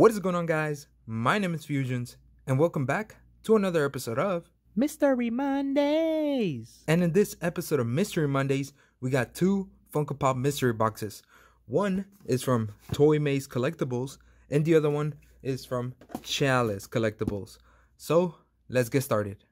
What is going on, guys? My name is FuZzionZ, and welcome back to another episode of Mystery Mondays. And in this episode of Mystery Mondays, we got two Funko Pop mystery boxes. One is from Toy Maze Collectibles, and the other one is from Chalice Collectibles. So, let's get started.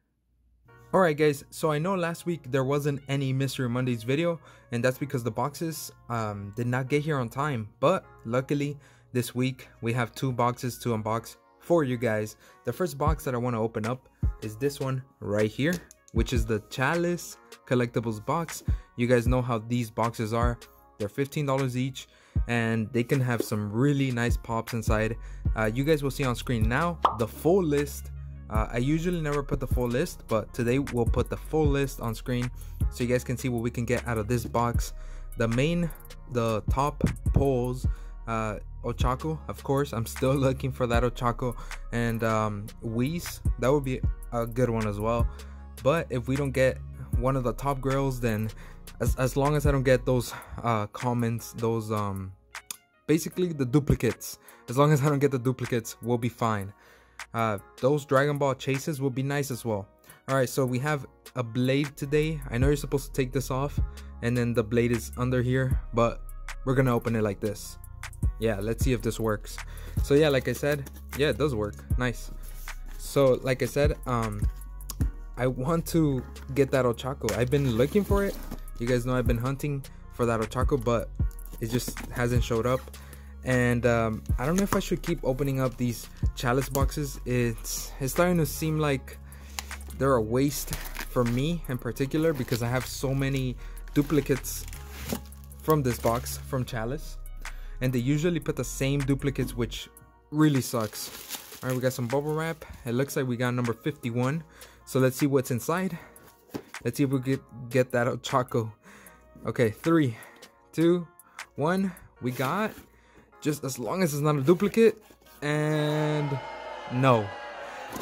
Alright guys, so I know last week there wasn't any Mystery Mondays video, and that's because the boxes um, did not get here on time, but luckily this week we have two boxes to unbox for you guys. The first box that I want to open up is this one right here, which is the Chalice Collectibles box. You guys know how these boxes are. They're $15 each and they can have some really nice pops inside. Uh, you guys will see on screen now the full list uh, I usually never put the full list, but today we'll put the full list on screen so you guys can see what we can get out of this box. The main, the top pulls, uh, Ochako, of course. I'm still looking for that Ochako and um. That would be a good one as well. But if we don't get one of the top grails, then as, as long as I don't get those uh, comments, those um, basically the duplicates, as long as I don't get the duplicates, we'll be fine. Uh, those Dragon Ball chases will be nice as well. Alright, so we have a blade today. I know you're supposed to take this off and then the blade is under here, but we're gonna open it like this. Yeah, let's see if this works. So yeah, like I said, yeah, it does work. Nice. So like I said, um, I want to get that Ochako. I've been looking for it. You guys know I've been hunting for that Ochako, but it just hasn't showed up and um, I don't know if I should keep opening up these chalice boxes. It's it's starting to seem like they're a waste for me in particular because I have so many duplicates from this box from chalice and they usually put the same duplicates which really sucks all right we got some bubble wrap it looks like we got number 51 so let's see what's inside let's see if we get get that Ochako okay three two one we got just as long as it's not a duplicate. And no.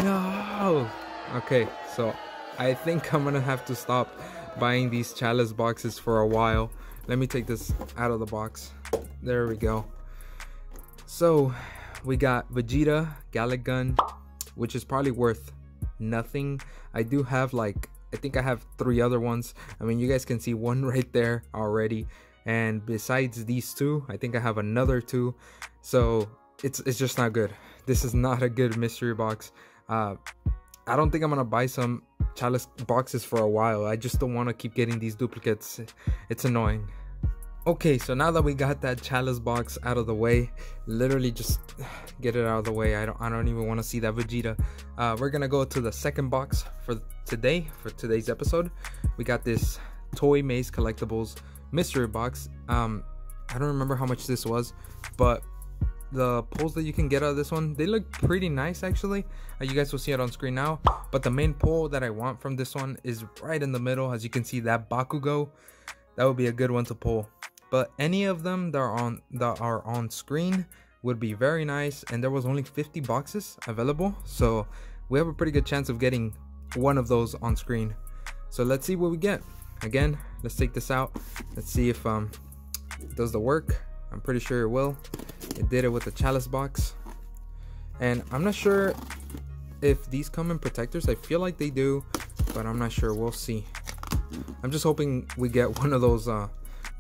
No. Okay, so I think I'm gonna have to stop buying these chalice boxes for a while. Let me take this out of the box. There we go. So we got Vegeta, Galick Gun, which is probably worth nothing. I do have like I think I have three other ones. I mean, you guys can see one right there already and besides these two i think i have another two so it's it's just not good this is not a good mystery box uh i don't think i'm gonna buy some chalice boxes for a while. I just don't want to keep getting these duplicates. It's annoying. Okay so now that we got that chalice box out of the way literally just get it out of the way. I don't i don't even want to see that vegeta. Uh we're gonna go to the second box for today for today's episode. We got this toy maze collectibles mystery box. Um, I don't remember how much this was, but the pulls that you can get out of this one, they look pretty nice actually. Uh, you guys will see it on screen now. But the main pull that I want from this one is right in the middle. As you can see, that Bakugo, that would be a good one to pull. But any of them that are on that are on screen would be very nice. And there was only 50 boxes available, so we have a pretty good chance of getting one of those on screen. So let's see what we get again let's take this out let's see if um does the work i'm pretty sure it will it did it with the chalice box. And i'm not sure if these come in protectors. I feel like they do but i'm not sure. We'll see. I'm just hoping we get one of those uh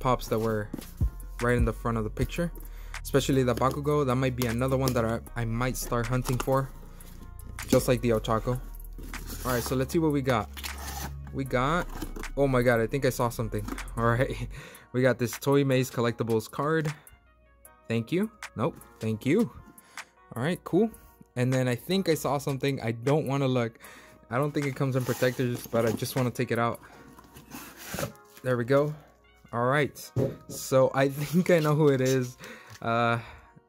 pops that were right in the front of the picture. Especially the bakugo. That might be another one that i, I might start hunting for. Just like the ochako all right so let's see what we got. We got Oh my god, I think I saw something. Alright, we got this Toy Maze Collectibles card. Thank you. Nope, thank you. Alright, cool. And then I think I saw something. I don't want to look. I don't think it comes in protectors, but I just want to take it out. There we go. Alright, so I think I know who it is. Uh,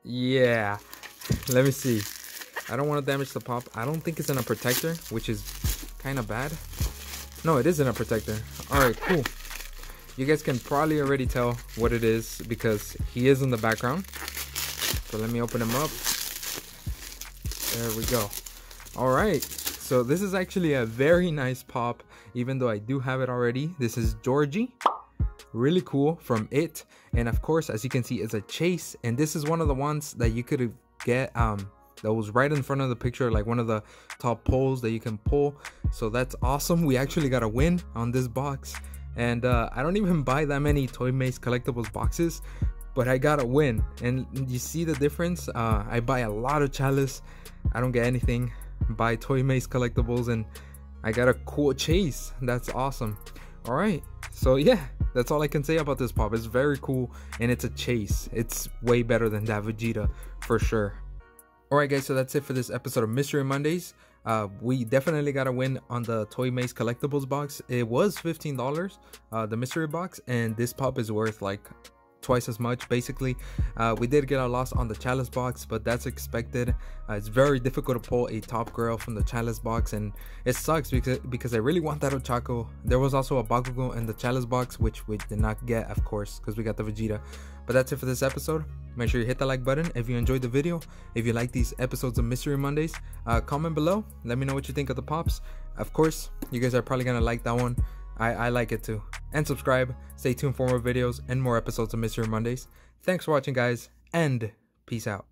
yeah. Let me see. I don't want to damage the pop. I don't think it's in a protector, which is kind of bad. No, it isn't a protector. Alright, cool. You guys can probably already tell what it is because he is in the background. So let me open him up. There we go. Alright, so this is actually a very nice pop, even though I do have it already. This is Georgie. Really cool from it. And of course, as you can see, it's a chase. And this is one of the ones that you could get um that was right in front of the picture like one of the top poles that you can pull so that's awesome we actually got a win on this box and uh, i don't even buy that many toy maze collectibles boxes but i got a win. And you see the difference? Uh, i buy a lot of chalice. I don't get anything. Buy toy maze collectibles and i got a cool chase. That's awesome. All right so yeah that's all i can say about this pop. It's very cool and it's a chase. It's way better than that vegeta for sure. Alright guys, so that's it for this episode of Mystery Mondays. Uh, we definitely got a win on the Toy Maze collectibles box. It was $15, uh, the mystery box, and this pop is worth like twice as much. Basically uh, we did get our loss on the chalice box but that's expected. Uh, it's very difficult to pull a top grail from the chalice box and it sucks because because i really want that ochako there was also a bakugo in the chalice box which we did not get of course because we got the vegeta. But that's it for this episode. Make sure you hit the like button if you enjoyed the video. If you like these episodes of mystery mondays uh, comment below. Let me know what you think of the pops. Of course you guys are probably gonna like that one I, I like it too. And subscribe. Stay tuned for more videos and more episodes of Mystery Mondays. Thanks for watching, guys, and peace out.